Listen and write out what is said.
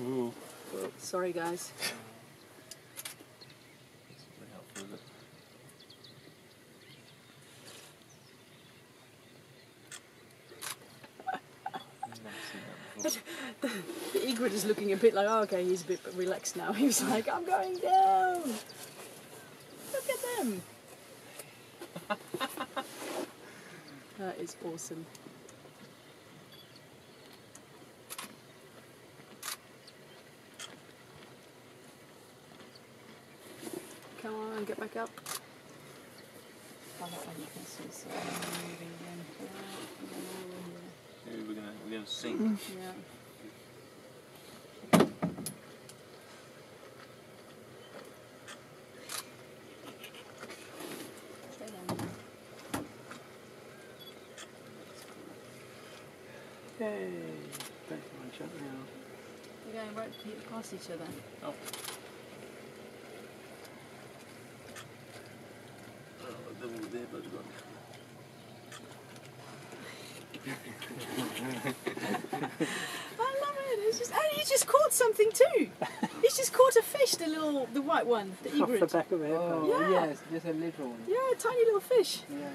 Ooh. Sorry, guys. The egret is looking a bit like, oh, okay, he's a bit relaxed now. He was like, I'm going down. Look at them. that is awesome. Come on, get back up. Oh, that one you can see it's, moving again. Yeah, and then over Maybe we're gonna we're gonna sing. here. Yeah. Stay down there. Yay! Don't mind shut now. We're going right pe- past each other. Oh. Oh, the the bird's gone. I love it. It's just, and he just caught something too. He's just caught a fish, the little, the white one, the Off the back of it. Oh, Yeah. yes, just a little one. Yeah, tiny little fish. Yeah.